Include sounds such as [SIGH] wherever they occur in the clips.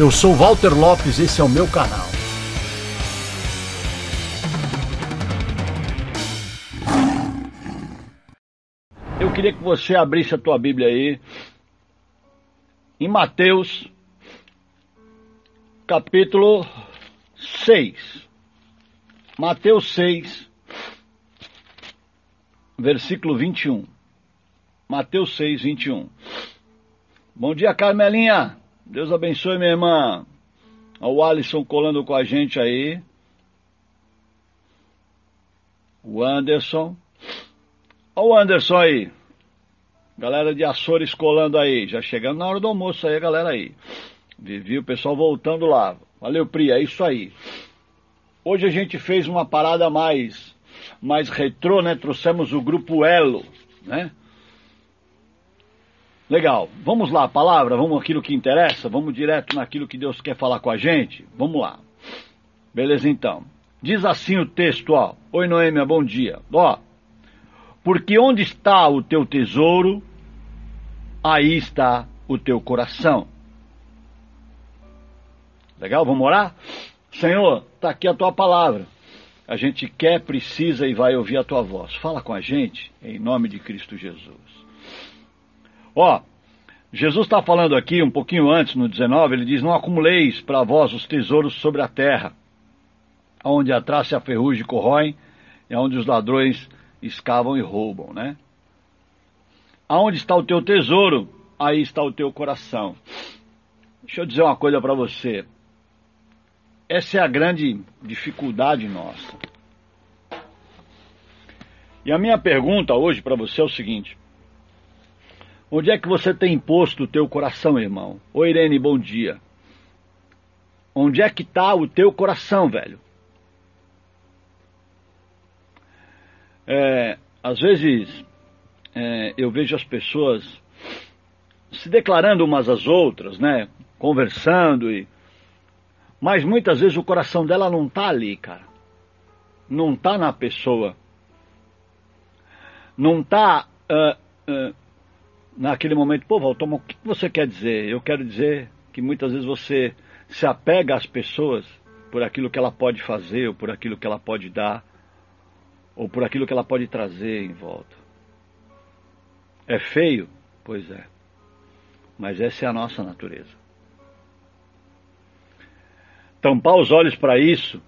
Eu sou Walter Lopes, esse é o meu canal. Eu queria que você abrisse a tua Bíblia aí em Mateus, capítulo 6. Mateus 6, versículo 21. Mateus 6, 21. Bom dia, Carmelinha. Deus abençoe, minha irmã. O Alisson colando com a gente aí. O Anderson. Olha o Anderson aí. Galera de Açores colando aí. Já chegando na hora do almoço aí, galera aí. Vivi o pessoal voltando lá. Valeu, Pri, é isso aí. Hoje a gente fez uma parada mais, mais retrô, né? Trouxemos o grupo Elo, né? Legal. Vamos lá, palavra, vamos aquilo que interessa, vamos direto naquilo que Deus quer falar com a gente. Vamos lá. Beleza então. Diz assim o texto, ó. Oi Noêmia, bom dia. Ó. Porque onde está o teu tesouro, aí está o teu coração. Legal? Vamos orar? Senhor, está aqui a tua palavra. A gente quer, precisa e vai ouvir a tua voz. Fala com a gente, em nome de Cristo Jesus. Ó, Jesus está falando aqui um pouquinho antes, no 19, ele diz: Não acumuleis para vós os tesouros sobre a terra, onde a traça e a ferrugem corroem, e onde os ladrões escavam e roubam, né? Aonde está o teu tesouro, aí está o teu coração. Deixa eu dizer uma coisa para você. Essa é a grande dificuldade nossa. E a minha pergunta hoje para você é o seguinte: Onde é que você tem posto o teu coração, irmão? Oi, Irene, bom dia. Onde é que está o teu coração, velho? É, às vezes é, eu vejo as pessoas se declarando umas às outras, né? Conversando e. Mas muitas vezes o coração dela não tá ali, cara. Não tá na pessoa. Não tá uh, uh, naquele momento, pô, Valtoma, o que você quer dizer? Eu quero dizer que muitas vezes você se apega às pessoas por aquilo que ela pode fazer, ou por aquilo que ela pode dar, ou por aquilo que ela pode trazer em volta. É feio? Pois é. Mas essa é a nossa natureza. Tampar os olhos para isso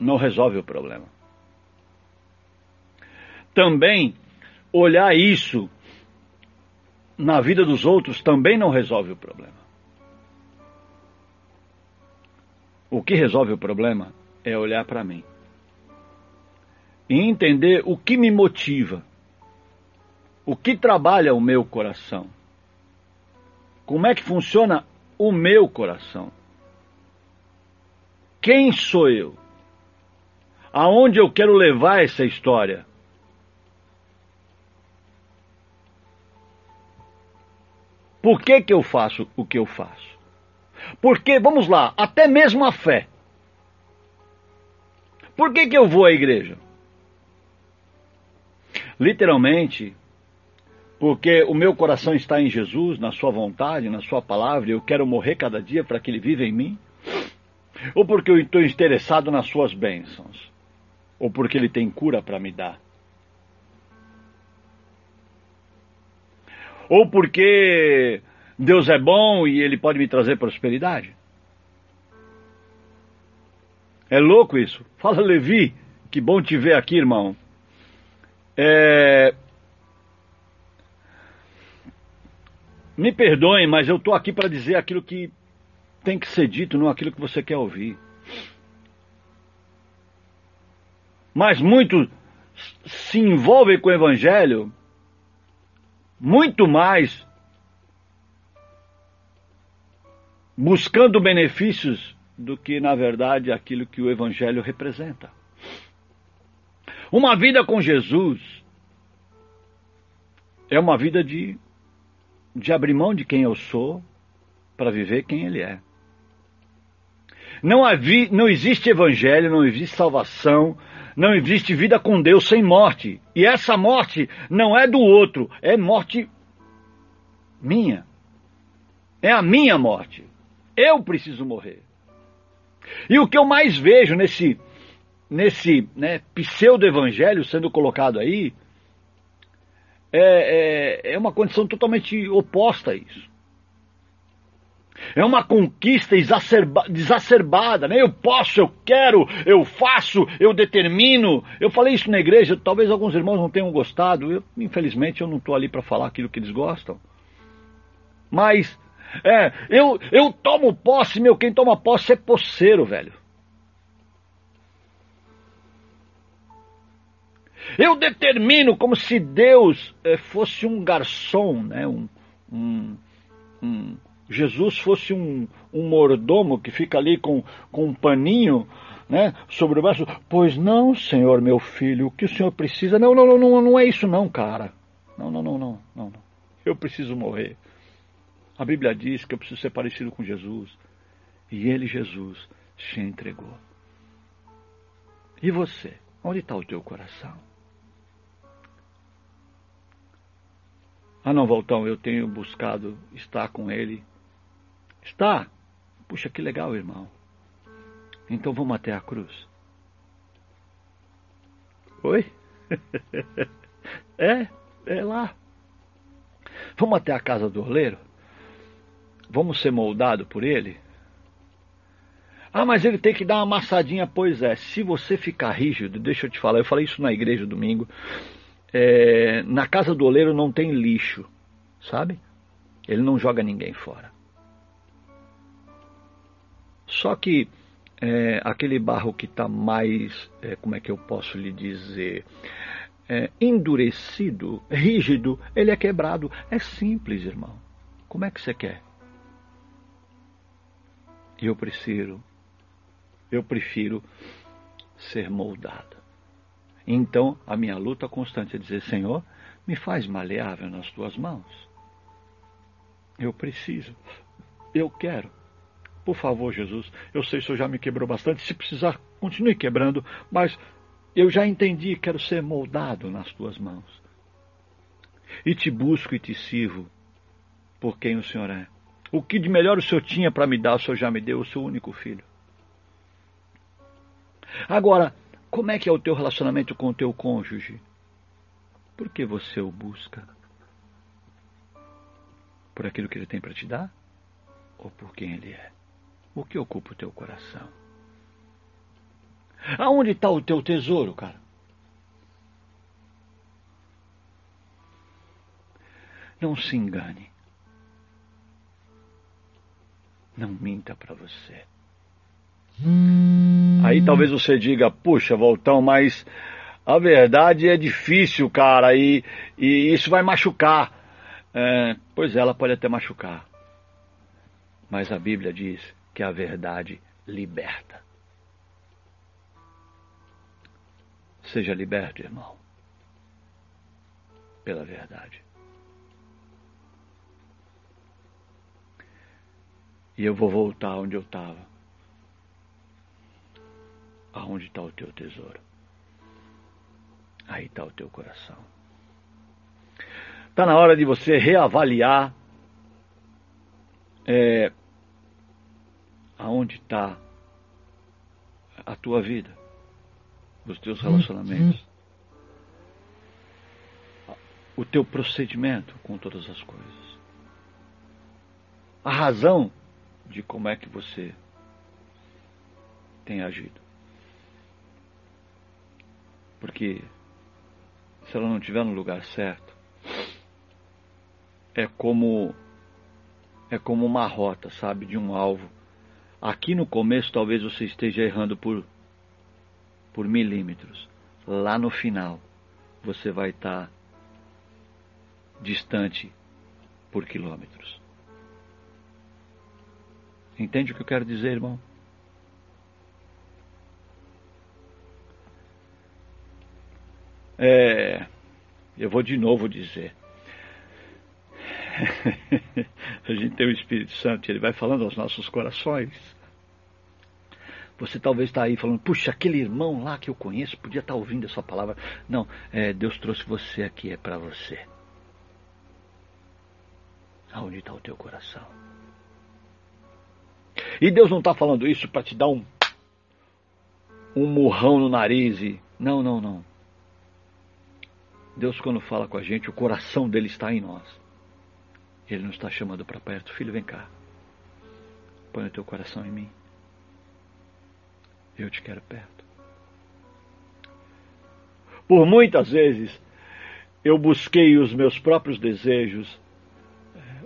não resolve o problema. Também olhar isso na vida dos outros também não resolve o problema. O que resolve o problema é olhar para mim e entender o que me motiva, o que trabalha o meu coração, como é que funciona o meu coração. Quem sou eu? Aonde eu quero levar essa história? Por que, que eu faço o que eu faço? Porque, vamos lá, até mesmo a fé. Por que, que eu vou à igreja? Literalmente, porque o meu coração está em Jesus, na Sua vontade, na Sua palavra, e eu quero morrer cada dia para que Ele viva em mim? Ou porque eu estou interessado nas Suas bênçãos? Ou porque Ele tem cura para me dar? Ou porque Deus é bom e Ele pode me trazer prosperidade? É louco isso. Fala, Levi. Que bom te ver aqui, irmão. É... Me perdoem, mas eu estou aqui para dizer aquilo que tem que ser dito, não aquilo que você quer ouvir. Mas muitos se envolvem com o Evangelho muito mais buscando benefícios do que, na verdade, aquilo que o Evangelho representa. Uma vida com Jesus é uma vida de, de abrir mão de quem eu sou para viver quem Ele é. Não, havi, não existe evangelho, não existe salvação, não existe vida com Deus sem morte. E essa morte não é do outro, é morte minha. É a minha morte. Eu preciso morrer. E o que eu mais vejo nesse, nesse né, pseudo-evangelho sendo colocado aí é, é, é uma condição totalmente oposta a isso. É uma conquista exacerba, exacerbada, né? Eu posso, eu quero, eu faço, eu determino. Eu falei isso na igreja, talvez alguns irmãos não tenham gostado. Eu, infelizmente, eu não estou ali para falar aquilo que eles gostam. Mas, é, eu, eu tomo posse, meu, quem toma posse é poceiro, velho. Eu determino como se Deus é, fosse um garçom, né? um, um, um Jesus fosse um, um mordomo que fica ali com, com um paninho né, sobre o braço. Pois não, Senhor, meu filho, o que o Senhor precisa? Não, não, não, não, não é isso não, cara. Não, não, não, não, não, não. Eu preciso morrer. A Bíblia diz que eu preciso ser parecido com Jesus. E ele, Jesus, se entregou. E você? Onde está o teu coração? Ah, não, Voltão, eu tenho buscado estar com ele Está? Puxa, que legal, irmão. Então vamos até a cruz. Oi? [LAUGHS] é, é lá. Vamos até a casa do orleiro? Vamos ser moldados por ele? Ah, mas ele tem que dar uma amassadinha. Pois é, se você ficar rígido, deixa eu te falar, eu falei isso na igreja domingo. É, na casa do oleiro não tem lixo, sabe? Ele não joga ninguém fora. Só que é, aquele barro que está mais, é, como é que eu posso lhe dizer, é, endurecido, rígido, ele é quebrado. É simples, irmão. Como é que você quer? Eu prefiro, eu prefiro ser moldado. Então, a minha luta constante é dizer: Senhor, me faz maleável nas tuas mãos. Eu preciso, eu quero. Por favor, Jesus, eu sei que o Senhor já me quebrou bastante. Se precisar, continue quebrando, mas eu já entendi, quero ser moldado nas tuas mãos. E te busco e te sirvo por quem o Senhor é. O que de melhor o Senhor tinha para me dar, o Senhor já me deu, o seu único filho. Agora, como é que é o teu relacionamento com o teu cônjuge? Por que você o busca? Por aquilo que ele tem para te dar? Ou por quem ele é? O que ocupa o teu coração? Aonde está o teu tesouro, cara? Não se engane. Não minta para você. Aí talvez você diga, puxa, Voltão, mas a verdade é difícil, cara, e, e isso vai machucar. É, pois é, ela pode até machucar. Mas a Bíblia diz que a verdade liberta. Seja liberto, irmão, pela verdade. E eu vou voltar onde eu estava. Aonde está o teu tesouro? Aí está o teu coração. Está na hora de você reavaliar é, aonde está a tua vida, os teus relacionamentos, hum. o teu procedimento com todas as coisas, a razão de como é que você tem agido. Porque se ela não estiver no lugar certo, é como é como uma rota, sabe, de um alvo Aqui no começo talvez você esteja errando por, por milímetros. Lá no final você vai estar distante por quilômetros. Entende o que eu quero dizer, irmão? É, eu vou de novo dizer. [LAUGHS] a gente tem o Espírito Santo, ele vai falando aos nossos corações. Você talvez está aí falando, puxa, aquele irmão lá que eu conheço podia estar tá ouvindo essa palavra. Não, é, Deus trouxe você aqui, é para você. Aonde está o teu coração? E Deus não está falando isso para te dar um, um murrão no nariz e. Não, não, não. Deus, quando fala com a gente, o coração dele está em nós. Ele não está chamando para perto. Filho, vem cá. Põe o teu coração em mim. Eu te quero perto. Por muitas vezes eu busquei os meus próprios desejos.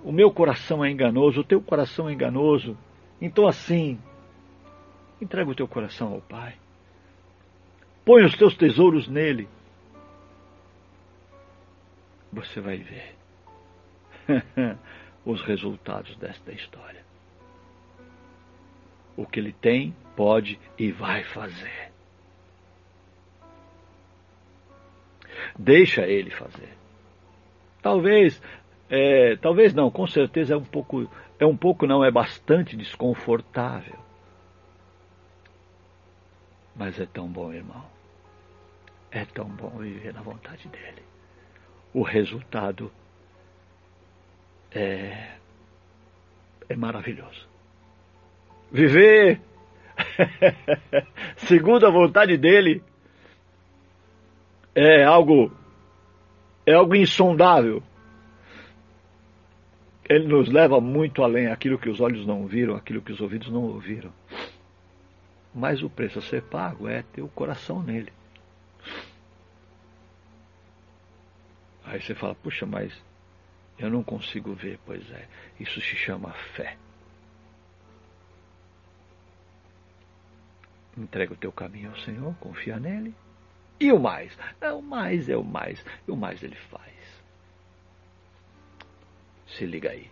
O meu coração é enganoso, o teu coração é enganoso. Então, assim, entrega o teu coração ao Pai. Põe os teus tesouros nele. Você vai ver [LAUGHS] os resultados desta história. O que ele tem, pode e vai fazer. Deixa ele fazer. Talvez, é, talvez não, com certeza é um pouco, é um pouco não, é bastante desconfortável. Mas é tão bom, irmão. É tão bom viver na vontade dele. O resultado é, é maravilhoso. Viver [LAUGHS] segundo a vontade dele é algo é algo insondável. Ele nos leva muito além aquilo que os olhos não viram, aquilo que os ouvidos não ouviram. Mas o preço a ser pago é ter o coração nele. Aí você fala, puxa, mas eu não consigo ver. Pois é, isso se chama fé. Entrega o teu caminho ao Senhor, confia nele. E o mais? É o mais, é o mais. E o mais ele faz. Se liga aí.